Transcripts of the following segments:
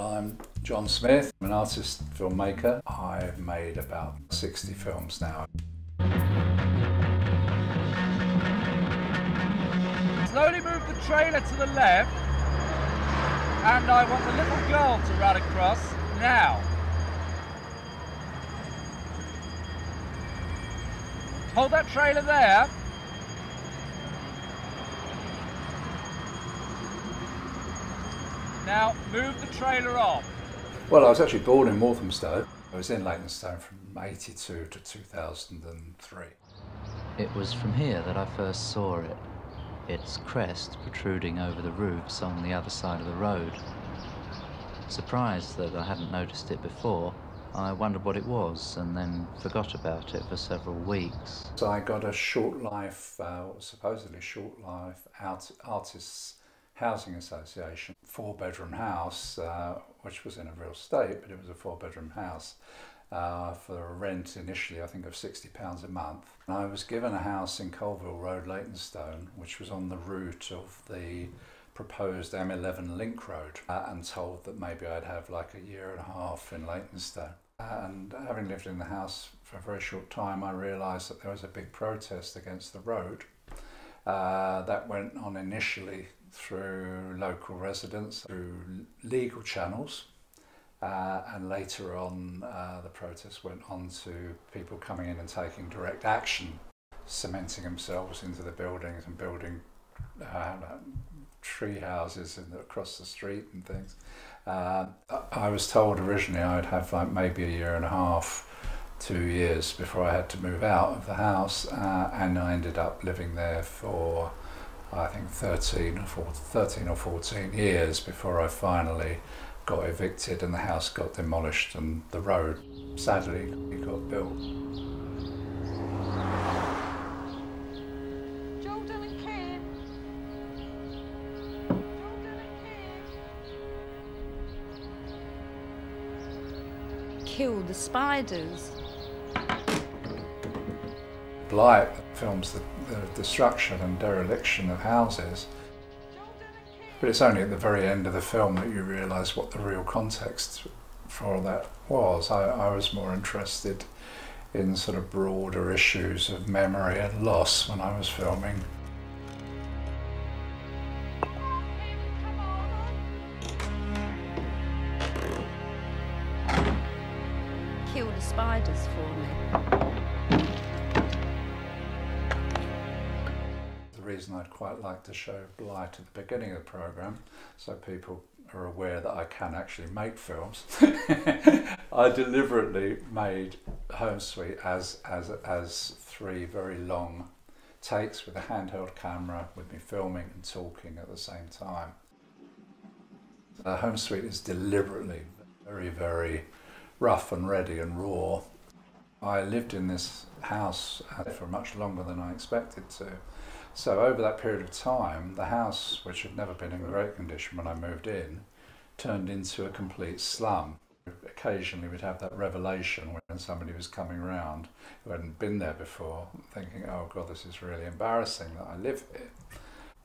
I'm John Smith, I'm an artist filmmaker. I've made about 60 films now. Slowly move the trailer to the left, and I want the little girl to run across now. Hold that trailer there. Now move the trailer off. Well, I was actually born in Walthamstow. I was in Leytonstone from 82 to 2003. It was from here that I first saw it, its crest protruding over the roofs on the other side of the road. Surprised that I hadn't noticed it before, I wondered what it was and then forgot about it for several weeks. So I got a short life, uh, supposedly short life, art, artists housing association, four bedroom house, uh, which was in a real state, but it was a four bedroom house. Uh, for a rent initially, I think of £60 a month. And I was given a house in Colville Road, Leytonstone, which was on the route of the proposed M11 link road, uh, and told that maybe I'd have like a year and a half in Leytonstone. And having lived in the house for a very short time, I realised that there was a big protest against the road. Uh, that went on initially through local residents, through legal channels, uh, and later on uh, the protest went on to people coming in and taking direct action, cementing themselves into the buildings and building uh, tree houses the, across the street and things. Uh, I was told originally I'd have like maybe a year and a half, two years before I had to move out of the house, uh, and I ended up living there for I think 13 or 14, 13 or 14 years before I finally got evicted and the house got demolished and the road sadly got built. Kill the spiders. Blight films the, the destruction and dereliction of houses. But it's only at the very end of the film that you realise what the real context for that was. I, I was more interested in sort of broader issues of memory and loss when I was filming. Kill the spiders for me. Reason I'd quite like to show Blight at the beginning of the programme, so people are aware that I can actually make films. I deliberately made Home Suite as, as, as three very long takes with a handheld camera with me filming and talking at the same time. Uh, Home Suite is deliberately very, very rough and ready and raw. I lived in this house for much longer than I expected to. So over that period of time, the house, which had never been in great condition when I moved in, turned into a complete slum. Occasionally we'd have that revelation when somebody was coming round who hadn't been there before, thinking, oh God, this is really embarrassing that I live here.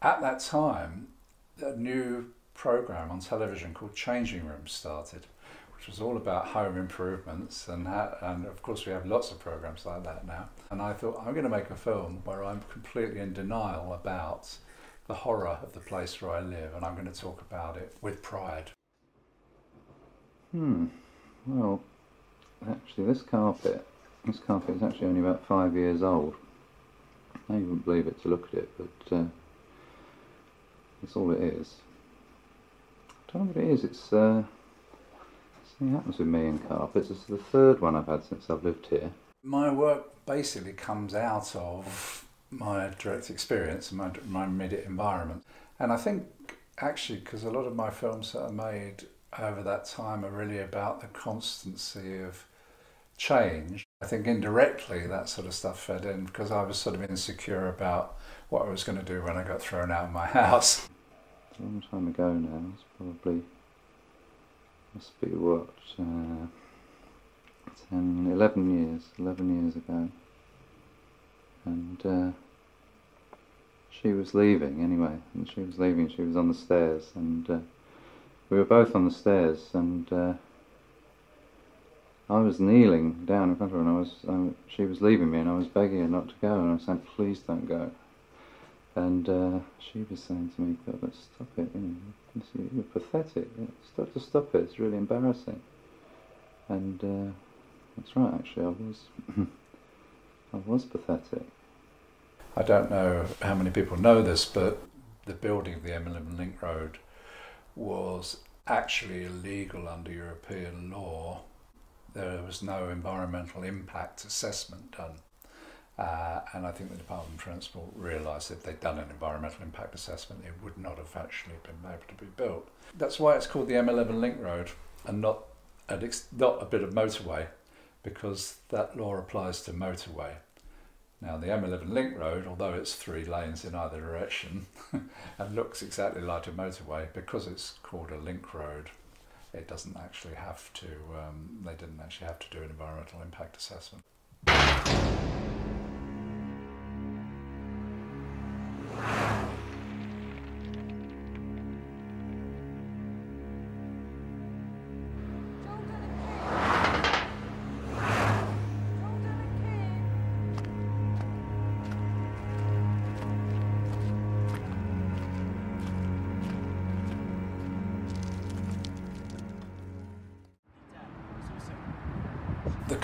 At that time, a new program on television called Changing Rooms started, which was all about home improvements. And, and of course, we have lots of programs like that now. And I thought, I'm going to make a film where I'm completely in denial about the horror of the place where I live, and I'm going to talk about it with pride. Hmm. Well, actually, this carpet, this carpet is actually only about five years old. You wouldn't believe it to look at it, but uh, that's all it is. I don't know what it is. It's uh, something happens with me and carpets. It's the third one I've had since I've lived here. My work basically comes out of my direct experience and my, my immediate environment. And I think actually, because a lot of my films that are made over that time are really about the constancy of change. I think indirectly that sort of stuff fed in because I was sort of insecure about what I was going to do when I got thrown out of my house. It's a long time ago now. It's probably must be what uh, 10, 11 years, 11 years ago. And uh, she was leaving anyway, and she was leaving. She was on the stairs, and uh, we were both on the stairs, and uh, I was kneeling down in front of her, and I was um, she was leaving me, and I was begging her not to go, and I was saying, "Please don't go." And uh, she was saying to me, "God, let's stop it. You know, you're pathetic. Stop to stop it. It's really embarrassing." And uh, that's right. Actually, I was I was pathetic. I don't know how many people know this, but the building of the M11 Link Road was actually illegal under European law. There was no environmental impact assessment done. Uh, and I think the Department of Transport realised if they'd done an environmental impact assessment, it would not have actually been able to be built. That's why it's called the M11 Link Road and not, an not a bit of motorway, because that law applies to motorway. Now, the M11 Link Road, although it's three lanes in either direction and looks exactly like a motorway, because it's called a link road, it doesn't actually have to, um, they didn't actually have to do an environmental impact assessment.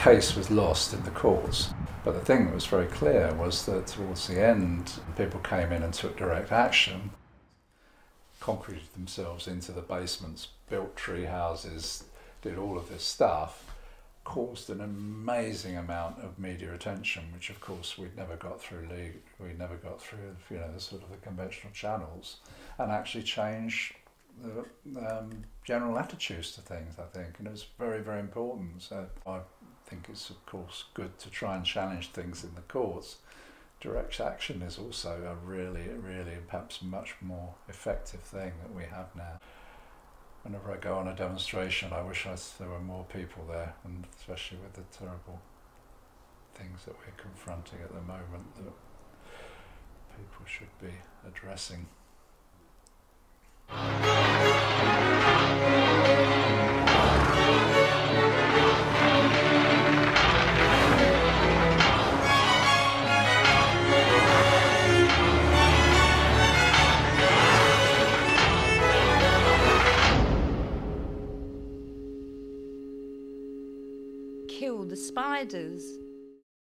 Case was lost in the courts. But the thing that was very clear was that towards the end, people came in and took direct action, concreted themselves into the basements, built tree houses, did all of this stuff, caused an amazing amount of media attention, which of course we'd never got through league, we never got through, you know, the sort of the conventional channels, and actually changed the um, general attitudes to things. I think, and it was very, very important. So I think it's of course good to try and challenge things in the courts. Direct action is also a really, really perhaps much more effective thing that we have now. Whenever I go on a demonstration, I wish I, there were more people there, and especially with the terrible things that we're confronting at the moment that people should be addressing. Spiders.